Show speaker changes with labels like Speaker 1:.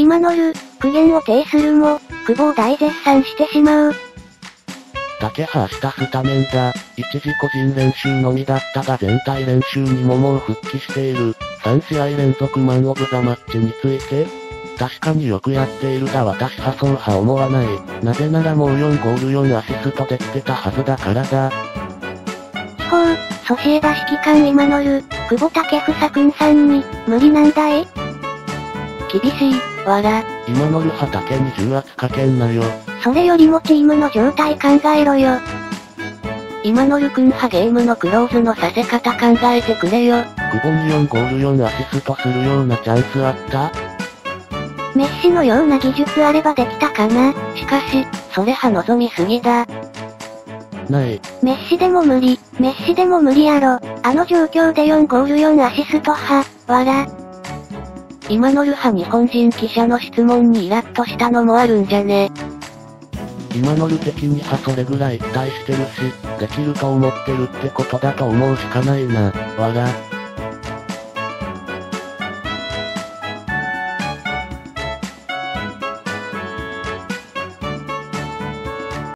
Speaker 1: 今のる、苦言を呈するも、久保を大絶賛してしまう。
Speaker 2: 竹葉明日スタメンだ。一時個人練習のみだったが全体練習にももう復帰している。3試合連続マンオブザマッチについて確かによくやっているが私はそうは思わない。なぜならもう4ゴール4アシストできてたはずだからだ。
Speaker 1: ほう、ソシエダ指揮官今のる、久保建英くんさんに、無理なんだい厳しい、わら。
Speaker 2: 今のる畑に重圧かけんなよ。
Speaker 1: それよりもチームの状態考えろよ。今のるくんはゲームのクローズのさせ方考えてくれよ。
Speaker 2: 久保に4ゴール4アシストするようなチャンスあった？
Speaker 1: メッシのような技術あればできたかな。しかし、それは望みすぎだ。
Speaker 2: ない。
Speaker 1: メッシでも無理、メッシでも無理やろ。あの状況で4ゴール4アシストは、わら。今のルハ日本人記者の質問にイラッとしたのもあるんじゃね。
Speaker 2: 今のる的にはそれぐらい期待してるし、できると思ってるってことだと思うしかないな、わら。